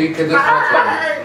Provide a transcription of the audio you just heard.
推跟着。